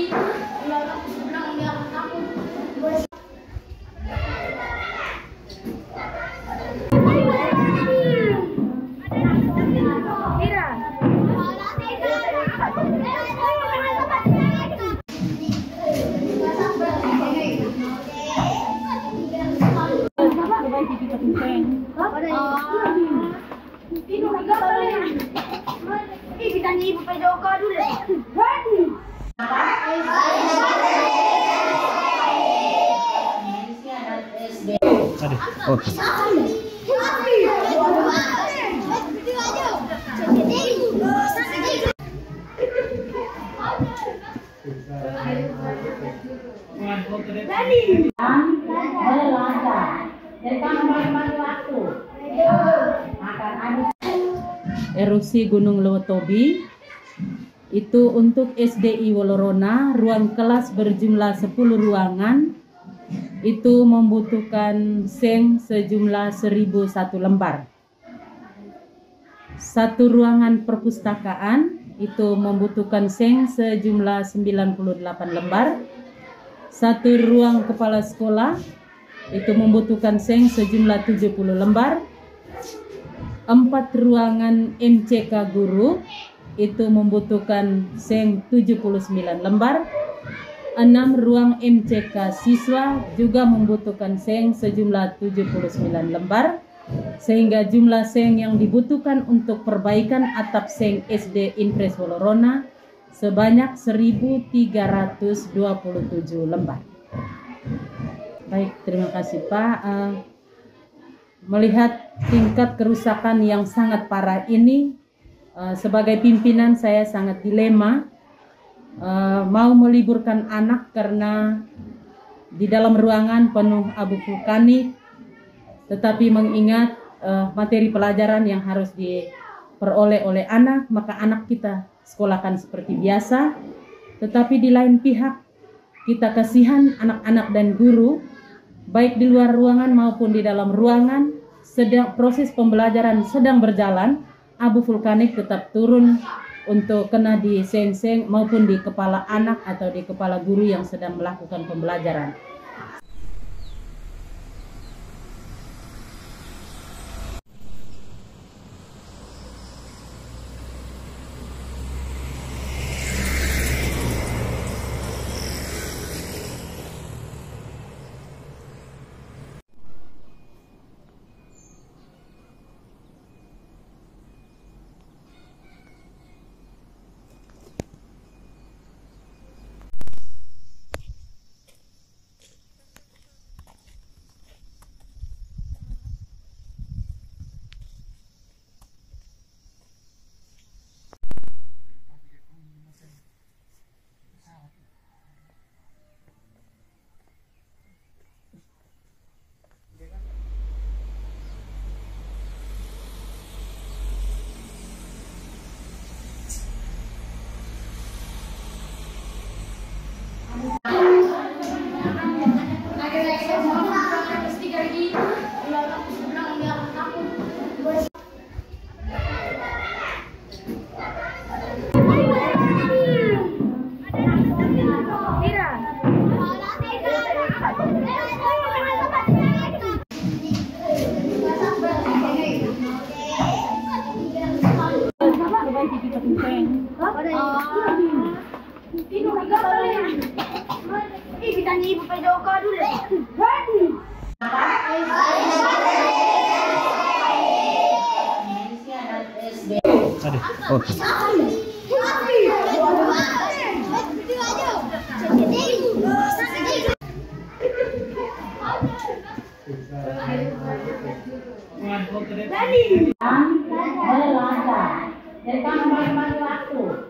Ih, ditanya ibu pedoka dulu. Aduh, oke. Erupsi Gunung Lewotobi itu untuk SDI Wolorona ruang kelas berjumlah 10 ruangan. Itu membutuhkan seng sejumlah 1001 lembar. Satu ruangan perpustakaan itu membutuhkan seng sejumlah 98 lembar. Satu ruang kepala sekolah itu membutuhkan seng sejumlah 70 lembar empat ruangan MCK guru itu membutuhkan seng 79 lembar. Enam ruang MCK siswa juga membutuhkan seng sejumlah 79 lembar sehingga jumlah seng yang dibutuhkan untuk perbaikan atap seng SD Impres Wolorona sebanyak 1327 lembar. Baik terima kasih Pak. Eh, melihat tingkat kerusakan yang sangat parah ini eh, sebagai pimpinan saya sangat dilema eh, mau meliburkan anak karena di dalam ruangan penuh abu vulkanik tetapi mengingat eh, materi pelajaran yang harus diperoleh oleh anak maka anak kita sekolahkan seperti biasa. Tetapi di lain pihak kita kasihan anak-anak dan guru baik di luar ruangan maupun di dalam ruangan sedang proses pembelajaran sedang berjalan abu vulkanik tetap turun untuk kena di seng-seng maupun di kepala anak atau di kepala guru yang sedang melakukan pembelajaran Oke. Okay. Jadi, dan langkah. Jadi kamu waktu.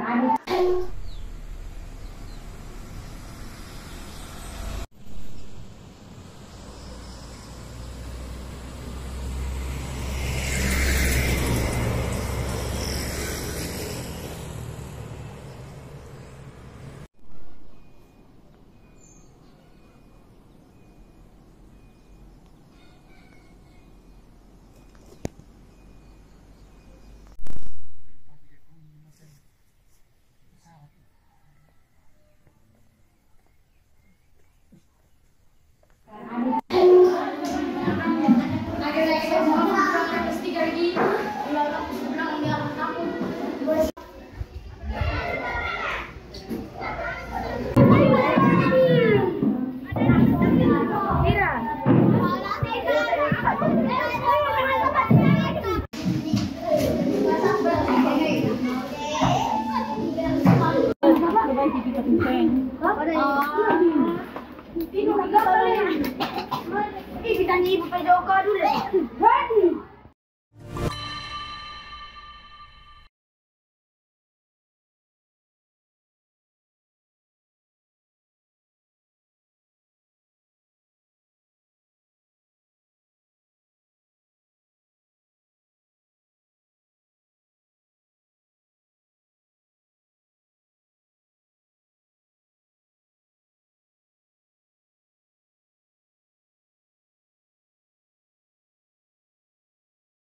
pada Oka dulu.